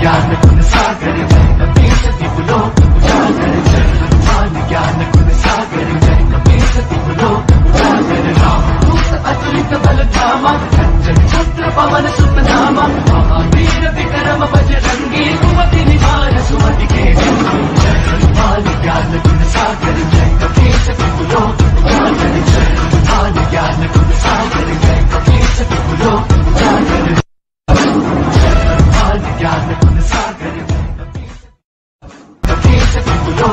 ज्ञान गुण सागर जय कबीर सती बोलो उजागर जय हनुमान ज्ञान गुण सागर जय कबीर सती बोलो उजागर राम दूत Yeah.